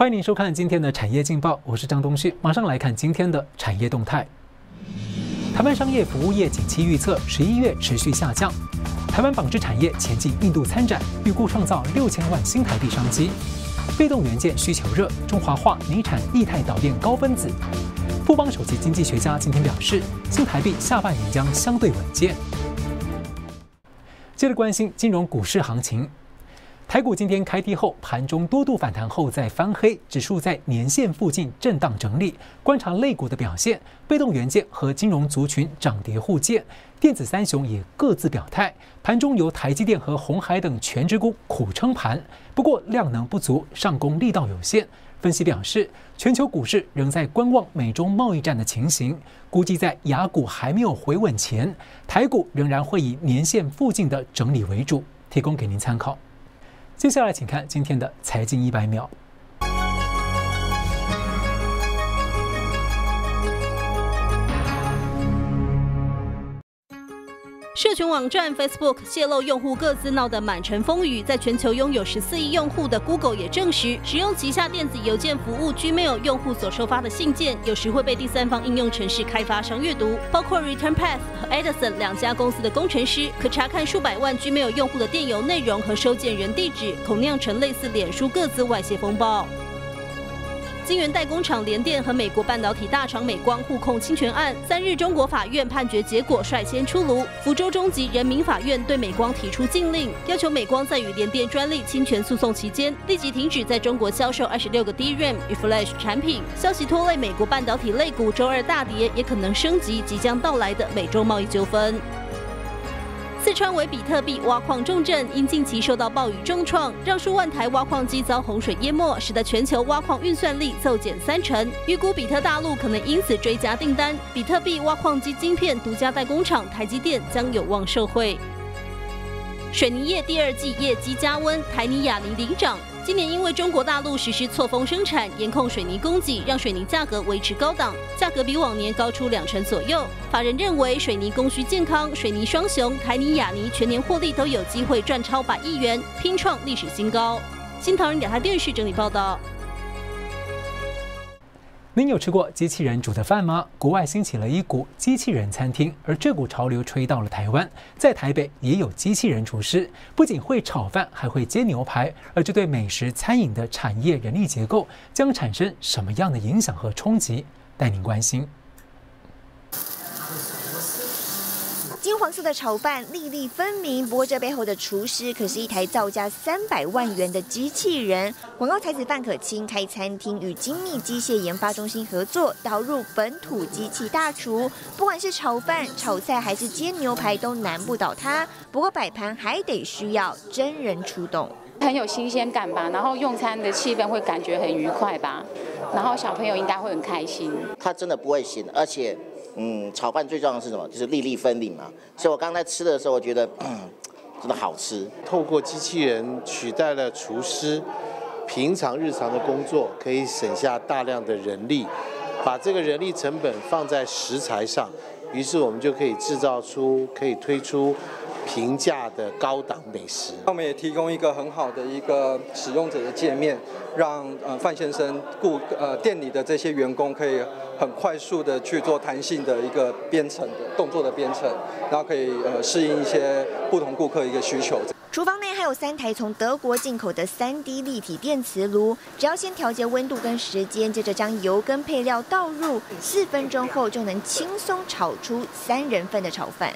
欢迎您收看今天的产业劲报，我是张东旭，马上来看今天的产业动态。台湾商业服务业景气预测，十一月持续下降。台湾纺织产业前进印度参展，预估创造六千万新台币商机。被动元件需求热，中华化拟产液态导电高分子。富邦首席经济学家今天表示，新台币下半年将相对稳健。接着关心金融股市行情。台股今天开低后，盘中多度反弹后再翻黑，指数在年线附近震荡整理。观察类股的表现，被动元件和金融族群涨跌互见，电子三雄也各自表态。盘中由台积电和红海等全职股苦撑盘，不过量能不足，上攻力道有限。分析表示，全球股市仍在观望美中贸易战的情形，估计在雅股还没有回稳前，台股仍然会以年线附近的整理为主，提供给您参考。接下来，请看今天的财经一百秒。社群网站 Facebook 泄露用户各自，闹得满城风雨。在全球拥有十四亿用户的 Google 也证实，使用旗下电子邮件服务 Gmail 用户所收发的信件，有时会被第三方应用程式开发商阅读。包括 ReturnPath 和 Edison 两家公司的工程师，可查看数百万 Gmail 用户的电邮内容和收件人地址，恐酿成类似脸书各自外泄风暴。晶圆代工厂联电和美国半导体大厂美光互控侵权案，三日中国法院判决结果率先出炉。福州中级人民法院对美光提出禁令，要求美光在与联电专利侵权诉讼期间，立即停止在中国销售二十六个 DRAM 与 Flash 产品。消息拖累美国半导体类股周二大跌，也可能升级即将到来的美洲贸易纠纷。四川为比特币挖矿重镇，因近期受到暴雨重创，让数万台挖矿机遭洪水淹没，使得全球挖矿运算力骤减三成。预估比特大陆可能因此追加订单，比特币挖矿机晶片独家代工厂台积电将有望受惠。水泥业第二季业绩加温，台泥亚泥领涨。今年因为中国大陆实施错峰生产，严控水泥供给，让水泥价格维持高档，价格比往年高出两成左右。法人认为水泥供需健康，水泥双雄台泥、亚泥全年获利都有机会赚超百亿元，拼创历史新高。新唐人亚太电视整理报道。您有吃过机器人煮的饭吗？国外兴起了一股机器人餐厅，而这股潮流吹到了台湾，在台北也有机器人厨师，不仅会炒饭，还会煎牛排。而这对美食餐饮的产业人力结构将产生什么样的影响和冲击？带您关心。金黄色的炒饭粒粒分明，不过这背后的厨师可是一台造价三百万元的机器人。广告才子范可清开餐厅，与精密机械研发中心合作，导入本土机器大厨，不管是炒饭、炒菜还是煎牛排，都难不倒他。不过摆盘还得需要真人出动，很有新鲜感吧？然后用餐的气氛会感觉很愉快吧？然后小朋友应该会很开心。他真的不会醒，而且。嗯，炒饭最重要的是什么？就是粒粒分明嘛。所以我刚才吃的时候，我觉得真的好吃。透过机器人取代了厨师平常日常的工作，可以省下大量的人力，把这个人力成本放在食材上，于是我们就可以制造出，可以推出平价的高档美食。我们也提供一个很好的一个使用者的界面，让呃范先生顾呃店里的这些员工可以。很快速的去做弹性的一个编程的动作的编程，然后可以呃适应一些不同顾客一个需求。厨房内还有三台从德国进口的三 D 立体电磁炉，只要先调节温度跟时间，接着将油跟配料倒入，四分钟后就能轻松炒出三人份的炒饭。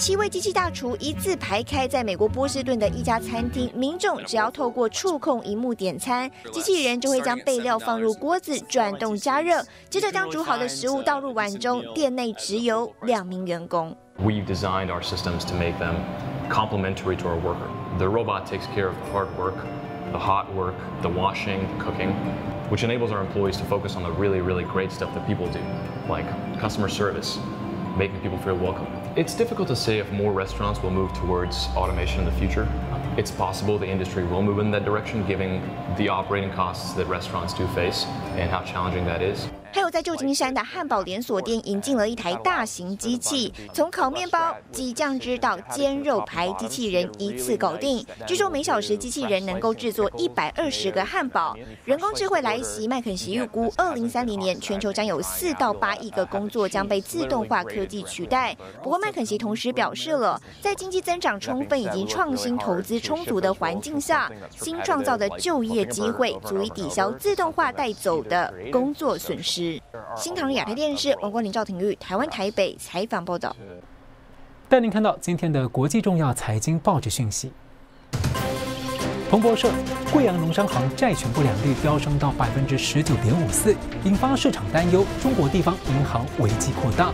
七位机器大厨一字排开，在美国波士顿的一家餐厅，民众只要透过触控荧幕点餐，机器人就会将备料放入锅子，转动加热，接着将煮好的食物倒入碗中。店内只有两名员工。We've designed our systems to make them complementary to our worker. The robot takes care of the hard work, the hot work, the washing, cooking, which enables our employees to focus on the really, really great stuff that people do, like customer service, making people feel welcome. It's difficult to say if more restaurants will move towards automation in the future. It's possible the industry will move in that direction given the operating costs that restaurants do face and how challenging that is. 还有在旧金山的汉堡连锁店引进了一台大型机器，从烤面包、挤酱汁到煎肉排，机器人一次搞定。据说每小时机器人能够制作一百二十个汉堡。人工智慧来袭，麦肯锡预估二零三零年全球将有四到八亿个工作将被自动化科技取代。不过麦肯锡同时表示了，在经济增长充分以及创新投资充足的环境下，新创造的就业机会足以抵消自动化带走的工作损失。新唐亚太电视王光林、赵廷玉，台湾台北采访报道。带您看到今天的国际重要财经报纸讯息。彭博社：贵阳农商行债权不良率飙升到百分之十九点五四，引发市场担忧，中国地方银行危机扩大。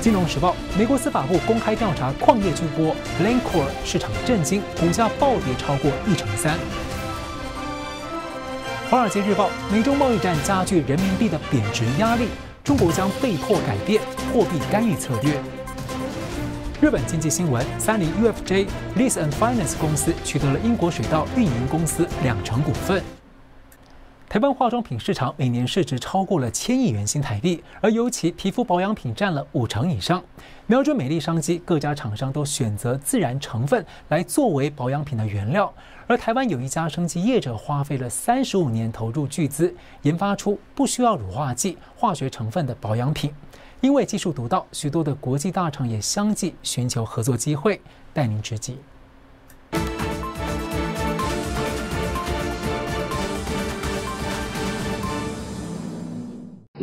金融时报：美国司法部公开调查矿业巨波 Glencore，市场震惊，股价暴跌超过一成三。华尔街日报：美中贸易战加剧人民币的贬值压力，中国将被迫改变货币干预策略。日本经济新闻：三菱 UFJ Lease and Finance 公司取得了英国水稻运营公司两成股份。台湾化妆品市场每年市值超过了千亿元新台币，而尤其皮肤保养品占了五成以上。瞄准美丽商机，各家厂商都选择自然成分来作为保养品的原料。而台湾有一家生技业者花费了三十五年投入巨资，研发出不需要乳化剂、化学成分的保养品。因为技术独到，许多的国际大厂也相继寻求合作机会，带您直击。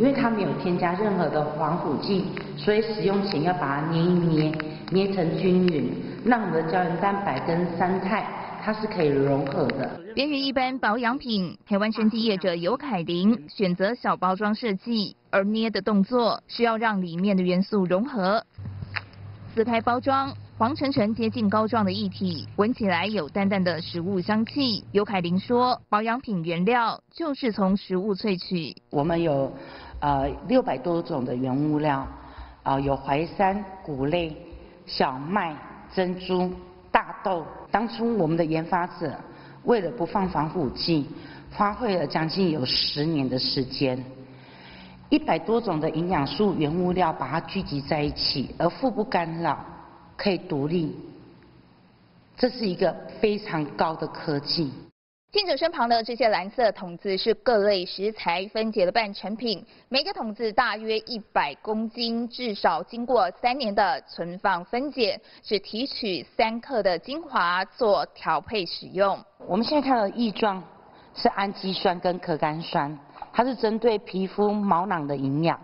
因为它没有添加任何的防腐剂，所以使用前要把它捏一捏，捏成均匀，让我们的胶原蛋白跟三肽它是可以融合的。源于一般保养品，台湾生技业者尤凯琳选择小包装设计。而捏的动作需要让里面的元素融合。撕开包装，黄澄澄接近膏状的液体，闻起来有淡淡的食物香气。尤凯琳说，保养品原料就是从食物萃取。我们有呃六百多种的原物料，啊有淮山、谷类、小麦、珍珠、大豆。当初我们的研发者为了不放防腐剂，花费了将近有十年的时间。一百多种的营养素原物料，把它聚集在一起，而互不干扰，可以独立。这是一个非常高的科技。记者身旁的这些蓝色桶子是各类食材分解的半成品，每个桶子大约一百公斤，至少经过三年的存放分解，只提取三克的精华做调配使用。我们现在看到的液状是氨基酸跟可苷酸。它是针对皮肤毛囊的营养，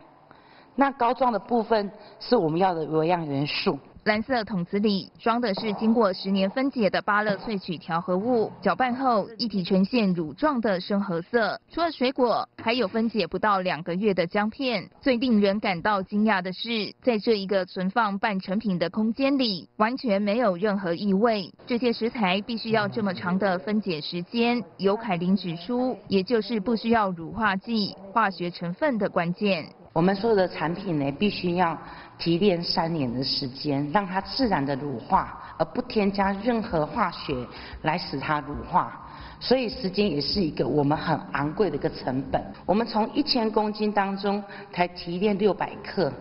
那膏状的部分是我们要的微量元素。蓝色桶子里装的是经过十年分解的芭乐萃取调和物，搅拌后一体呈现乳状的深褐色。除了水果，还有分解不到两个月的姜片。最令人感到惊讶的是，在这一个存放半成品的空间里，完全没有任何异味。这些食材必须要这么长的分解时间，由凯琳指出，也就是不需要乳化剂、化学成分的关键。我们所有的产品呢，必须要提炼三年的时间，让它自然的乳化，而不添加任何化学来使它乳化。所以时间也是一个我们很昂贵的一个成本。我们从一千公斤当中才提炼六百克，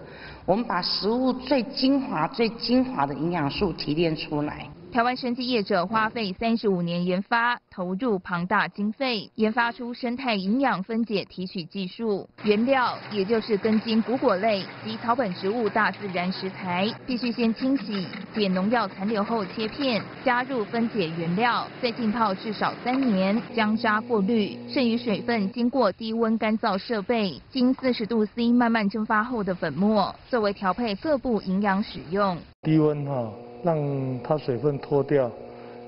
我们把食物最精华、最精华的营养素提炼出来。台湾生技业者花费三十五年研发，投入庞大经费，研发出生态营养分解提取技术。原料也就是根茎、谷果类及草本植物大自然食材，必须先清洗、解农药残留后切片，加入分解原料，再浸泡至少三年，将渣过滤，剩余水分经过低温干燥设备，经四十度 C 慢慢蒸发后的粉末，作为调配各部营养使用。低温哈。让它水分脱掉，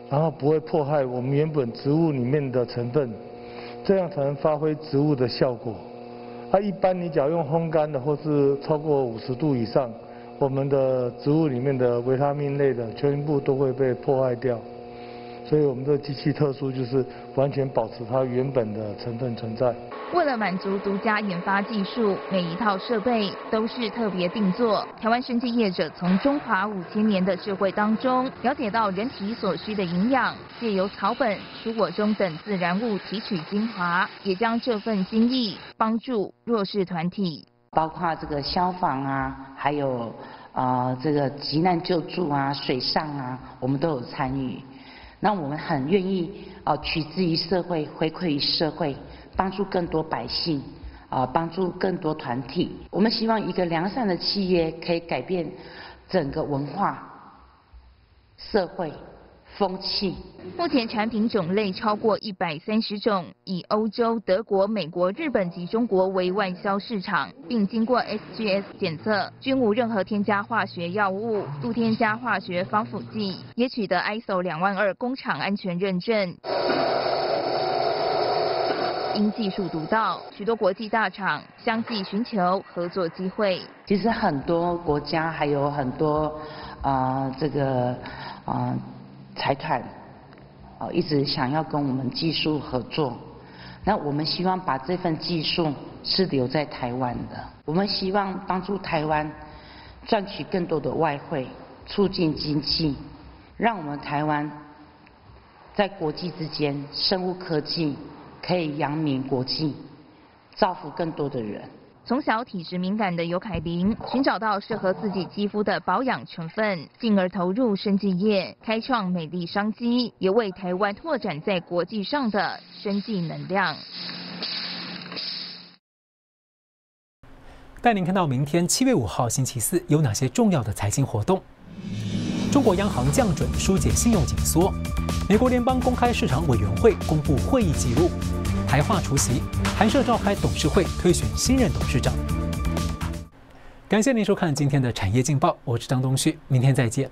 然后不会破坏我们原本植物里面的成分，这样才能发挥植物的效果。它一般你只要用烘干的或是超过五十度以上，我们的植物里面的维他命类的全部都会被破坏掉。所以我们的机器特殊，就是完全保持它原本的成分存在。为了满足独家研发技术，每一套设备都是特别定做。台湾生技业者从中华五千年的智慧当中，了解到人体所需的营养，借由草本、蔬果中等自然物提取精华，也将这份心意帮助弱势团体，包括这个消防啊，还有啊这个急难救助啊、水上啊，我们都有参与。那我们很愿意啊，取之于社会，回馈于社会，帮助更多百姓，啊，帮助更多团体。我们希望一个良善的企业可以改变整个文化、社会。风气。目前产品种类超过一百三十种，以欧洲、德国、美国、日本及中国为外销市场，并经过 SGS 检测，均无任何添加化学药物、不添加化学防腐剂，也取得 ISO 两万二工厂安全认证。因技术独到，许多国际大厂相继寻求合作机会。其实很多国家还有很多啊，这个啊。财团，哦，一直想要跟我们技术合作，那我们希望把这份技术是留在台湾的。我们希望帮助台湾赚取更多的外汇，促进经济，让我们台湾在国际之间生物科技可以扬名国际，造福更多的人。从小体质敏感的尤凯琳，寻找到适合自己肌肤的保养成分，进而投入生技业，开创美丽商机，也为台湾拓展在国际上的生技能量。带您看到明天七月五号星期四有哪些重要的财经活动？中国央行降准疏解信用紧缩，美国联邦公开市场委员会公布会议记录。台化出席，韩社召开董事会，推选新任董事长。感谢您收看今天的产业劲报，我是张东旭，明天再见。